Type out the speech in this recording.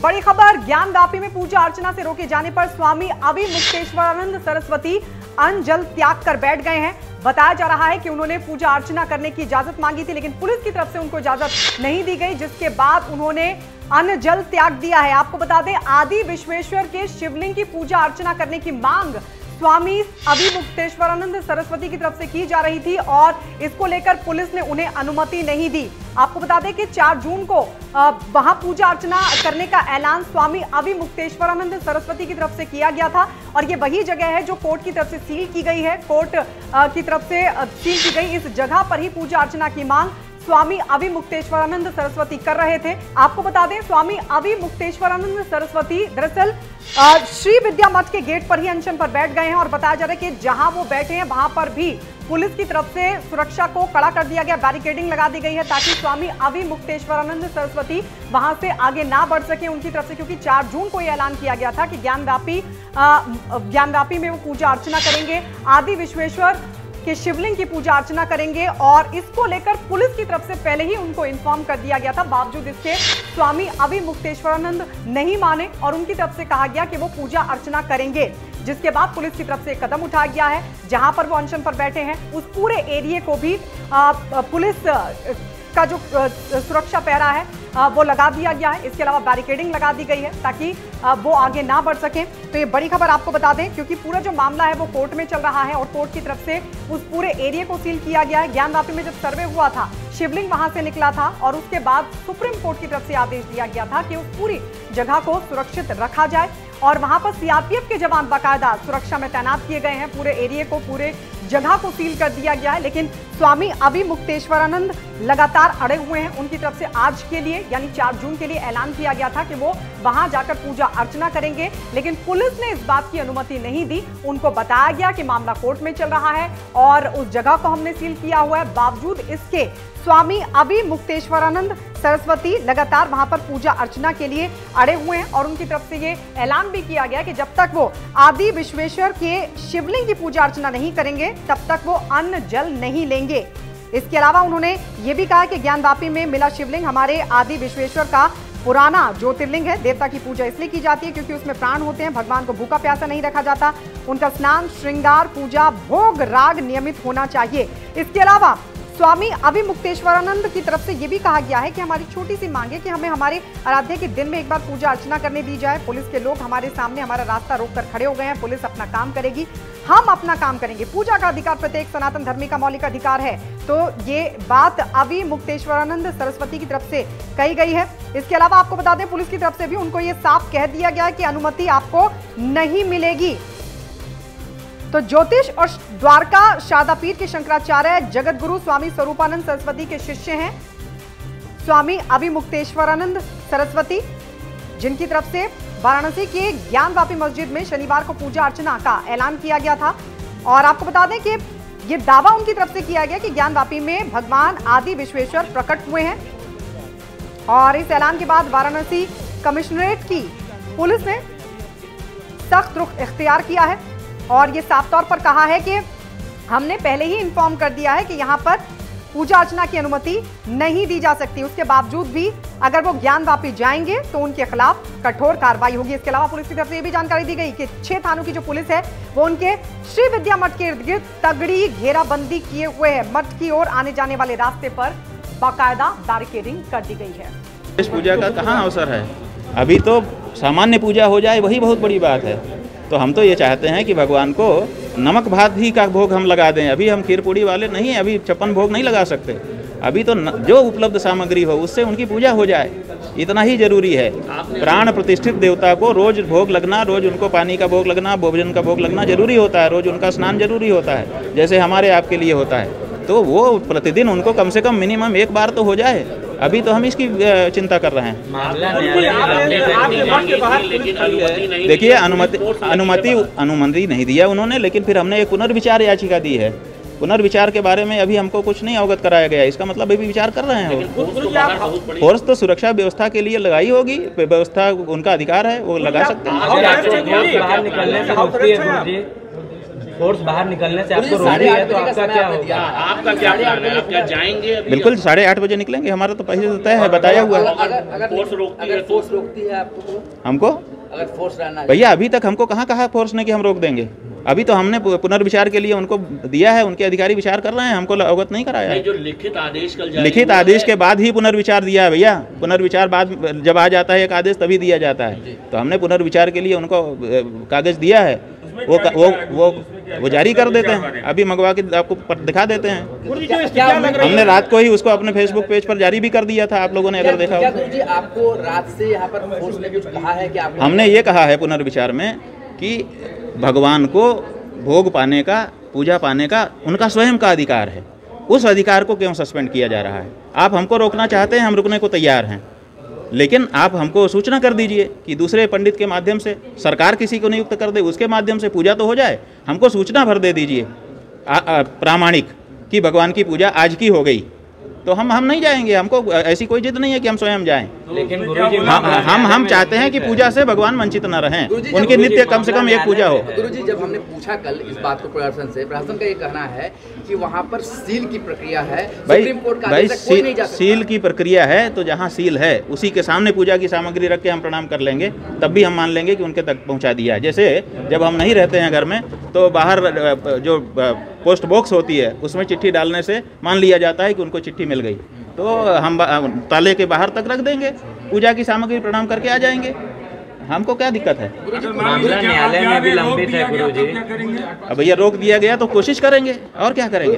बड़ी खबर, ज्ञान व्यापी में पूजा अर्चना से रोके जाने पर स्वामी अवि मुक्तेश्वरानंद सरस्वती अंजल जल त्याग कर बैठ गए हैं। बताया जा रहा है कि उन्होंने पूजा अर्चना करने की इजाज़त मांगी थी, लेकिन पुलिस की तरफ़ से उनको इजाज़त नहीं दी गई, जिसके बाद उन्होंने अन्न जल त्याग दिया है। आपको बता दें, आदि विश्वेश्वर के शिवलिंग की पूजा अर्चना करने की मांग स्वामी अभिमुक्तेश्वरानंद सरस्वती की तरफ़ से की जा रही थी और इसको लेकर पुलिस ने उन्हें अनुमति नहीं दी। आपको बता दें कि 4 जून को वहाँ पूजा अर्चना करने का ऐलान स्वामी अभिमुक्तेश्वरानंद सरस्वती की तरफ़ से किया गया था और ये वही जगह है जो कोर्ट की तरफ़ से सील की गई है। कोर्ट की तरफ़ से सील की गई इस जगह पर ही पूजा अर्चना की मांग स्वामी अवि मुक्तेश्वरानंद सरस्वती कर रहे थे। आपको बता दें, स्वामी अवि मुक्तेश्वरानंद सरस्वती दरअसल श्री विद्या मठ के गेट पर ही अनशन पर बैठ गए हैं और बताया जा रहा है कि जहाँ वो बैठे हैं, वहाँ पर भी पुलिस की तरफ़ से सुरक्षा को कड़ा कर दिया गया, बैरिकेडिंग लगा दी गई है ताकि स्वामी अवि मुक्तेश्वरानंद सरस्वती वहाँ से आगे ना बढ़ सके उनकी तरफ़ से, क्योंकि 4 जून को यह ऐलान किया गया था कि ज्ञानव्यापी ज्ञानव्यापी में वो पूजा अर्चना करेंगे। आदि विश्वेश्वर के शिवलिंग की पूजा अर्चना करेंगे और इसको लेकर पुलिस की तरफ़ से पहले ही उनको इन्फॉर्म कर दिया गया था। बावजूद इसके, स्वामी अभी मुक्तेश्वरानंद नहीं माने और उनकी तरफ़ से कहा गया कि वो पूजा अर्चना करेंगे, जिसके बाद पुलिस की तरफ़ से एक कदम उठाया गया है। जहाँ पर वो अनशन पर बैठे हैं, उस पूरे एरिए को भी पुलिस का जो सुरक्षा पहरा है वो लगा दिया गया है। इसके अलावा बैरिकेडिंग लगा दी गई है ताकि वो आगे ना बढ़ सके। तो ये बड़ी खबर आपको बता दें, क्योंकि पूरा जो मामला है वो कोर्ट में चल रहा है और कोर्ट की तरफ़ से उस पूरे एरिया को सील किया गया है। ज्ञान में जब सर्वे हुआ था, शिवलिंग वहाँ से निकला था और उसके बाद सुप्रीम कोर्ट की तरफ़ से आदेश दिया गया था कि उस पूरी जगह को सुरक्षित रखा जाए और वहाँ पर सीआरपीएफ के जवान बाकायदा सुरक्षा में तैनात किए गए हैं। पूरे एरिया को, पूरे जगह को सील कर दिया गया है, लेकिन स्वामी अभी मुक्तेश्वरानंद लगातार अड़े हुए हैं। उनकी तरफ़ से आज के लिए, यानी 4 जून के लिए ऐलान किया गया था कि वो वहाँ जाकर पूजा अर्चना करेंगे, लेकिन पुलिस ने इस बात की अनुमति नहीं दी। उनको बताया गया कि मामला कोर्ट में चल रहा है और उस जगह को हमने सील किया हुआ है। बावजूद इसके, स्वामी अभी मुक्तेश्वरानंद सरस्वती लगातार वहाँ पर पूजा अर्चना के लिए अड़े हुए हैं और उनकी तरफ़ से ये ऐलान भी किया गया कि जब तक वो आदि विश्वेश्वर के शिवलिंग की पूजा अर्चना नहीं करेंगे तब तक वो अन्न जल नहीं लेंगे। इसके अलावा उन्होंने ये भी कहा कि ज्ञानवापी में मिला शिवलिंग हमारे आदि विश्वेश्वर का पुराना ज्योतिर्लिंग है। देवता की पूजा इसलिए की जाती है क्योंकि उसमें प्राण होते हैं, भगवान को भूखा प्यासा नहीं रखा जाता। उनका स्नान, श्रृंगार, पूजा, भोग, राग नियमित होना चाहिए। इसके अलावा स्वामी अभी मुक्तेश्वरानंद की तरफ़ से ये भी कहा गया है कि हमारी छोटी सी मांग है कि हमें हमारे आराध्य के दिन में एक बार पूजा अर्चना करने दी जाए। पुलिस के लोग हमारे सामने हमारा रास्ता रोक कर खड़े हो गए हैं। पुलिस अपना काम करेगी। हम अपना काम करेंगे। पूजा का अधिकार प्रत्येक सनातन धर्मी का मौलिक अधिकार है। तो ये बात अभी मुक्तेश्वरानंद सरस्वती की तरफ़ से कही गई है। इसके अलावा आपको बता दें, पुलिस की तरफ़ से भी उनको ये साफ़ कह दिया गया कि अनुमति आपको नहीं मिलेगी। तो ज्योतिष और द्वारका शादापीठ के शंकराचार्य जगत गुरु स्वामी स्वरूपानंद सरस्वती के शिष्य हैं। स्वामी अभिमुक्तेश्वरानंद सरस्वती, जिनकी तरफ़ से वाराणसी के ज्ञान वापी मस्जिद में शनिवार को पूजा अर्चना का ऐलान किया गया था। और आपको बता दें कि ये दावा उनकी तरफ़ से किया गया कि ज्ञान वापी में भगवान आदि विश्वेश्वर प्रकट हुए हैं। और इस ऐलान के बाद वाराणसी कमिश्नरेट की पुलिस ने सख्त रुख इख्तियार किया है। और ये साफ़ तौर पर कहा है कि हमने पहले ही इन्फॉर्म कर दिया है कि यहाँ पर पूजा अर्चना की अनुमति नहीं दी जा सकती। उसके बावजूद भी अगर वो ज्ञान वापी जाएँगे तो उनके खिलाफ कठोर कार्रवाई होगी। इसके अलावा पुलिस की तरफ़ से ये भी जानकारी दी गई कि छह थानों की जो पुलिस है, वो उनके श्री विद्या मठ के इर्द गिर्द तगड़ी घेराबंदी किए हुए है। मठ की ओर आने जाने वाले रास्ते पर बाकायदा बैरिकेडिंग कर दी गई है। इस पूजा का कहाँ अवसर है? अभी तो सामान्य पूजा हो जाए, वही बहुत बड़ी बात है। तो हम तो ये चाहते हैं कि भगवान को नमक भात भी का भोग हम लगा दें। अभी हम खीर पूड़ी वाले नहीं अभी छप्पन भोग नहीं लगा सकते। अभी तो न, जो उपलब्ध सामग्री हो उससे उनकी पूजा हो जाए। इतना ही ज़रूरी है। प्राण प्रतिष्ठित देवता को रोज भोग लगना रोज उनको पानी का भोग लगना भोजन का भोग लगना ज़रूरी होता है। रोज उनका स्नान ज़रूरी होता है जैसे हमारे आपके लिए होता है। तो वो प्रतिदिन उनको कम से कम मिनिमम एक बार तो हो जाए। अभी तो हम इसकी चिंता कर रहे हैं। देखिए अनुमति अनुमति अनुमति नहीं दिया उन्होंने लेकिन फिर हमने एक पुनर्विचार याचिका दी है। पुनर्विचार के बारे में अभी हमको कुछ नहीं अवगत कराया गया इसका मतलब अभी विचार कर रहे हैं फोर्स तो सुरक्षा व्यवस्था के लिए लगाई होगी। व्यवस्था उनका अधिकार है वो लगा सकते हैं। फोर्स बाहर निकलने से आपको रोक साढ़े आठ तो बजे का क्या होगा? आपका क्या प्लान है? आप क्या जाएँगे बिल्कुल साढ़े आठ बजे निकलेंगे हमारा तो पहले से तय है बताया हुआ है। फोर्स रोकती है तो- फोर्स रोकती है आपको तो? हमको? अगर फोर्स रहना भैया अभी तक हमको कहाँ कहा फोर्स ने कि हम रोक देंगे? अभी तो हमने पुनर्विचार के लिए उनको दिया है उनके अधिकारी विचार कर रहे हैं हमको अवगत नहीं कराया है। जो लिखित आदेश कल जारी लिखित आदेश के बाद ही पुनर्विचार दिया है भैया। पुनर्विचार बाद जब आ जाता है एक आदेश तभी दिया जाता है। तो हमने पुनर्विचार के लिए उनको कागज़ दिया है। वो वो वो वो जारी कर देते हैं। अभी मंगवा के आपको दिखा देते हैं। क्या हमने रात को ही उसको अपने फेसबुक पेज पर जारी भी कर दिया था आप लोगों ने अगर देखा हो। आपको रात से यहाँ पर कुछ कहा है कि आप हमने ये कहा है पुनर्विचार में कि भगवान को भोग पाने का पूजा पाने का उनका स्वयं का अधिकार है। उस अधिकार को क्यों सस्पेंड किया जा रहा है? आप हमको रोकना चाहते हैं हम रुकने को तैयार हैं। लेकिन आप हमको सूचना कर दीजिए कि दूसरे पंडित के माध्यम से, सरकार किसी को नियुक्त कर दे, उसके माध्यम से पूजा तो हो जाए, हमको सूचना भर दे दीजिए प्रामाणिक, कि भगवान की पूजा आज की हो गई। तो हम हम नहीं जाएँगे, हमको ऐसी कोई जिद नहीं है कि हम स्वयं जाएँ। लेकिन गुरुजी हम हम हम चाहते हैं कि पूजा से भगवान वंचित न रहें। उनके नित्य कम से कम एक पूजा हो। गुरु जी जब हमने पूछा कल इस बात को प्रशासन से प्रशासन का ये कहना है कि वहाँ पर सील की प्रक्रिया है। भाई का भाई सील, की प्रक्रिया है तो जहाँ सील है उसी के सामने पूजा की सामग्री रख के हम प्रणाम कर लेंगे तब भी हम मान लेंगे कि उनके तक पहुँचा दिया है। जैसे जब हम नहीं रहते हैं घर में तो बाहर जो पोस्ट बॉक्स होती है उसमें चिट्ठी डालने से मान लिया जाता है कि उनको चिट्ठी मिल गई। तो हम ताले के बाहर तक रख देंगे पूजा की सामग्री प्रणाम करके आ जाएँगे। हमको क्या दिक्कत है? मामला न्यायालय में भी लंबित है गुरुजी। अब भैया रोक दिया गया तो कोशिश करेंगे और क्या करेंगे?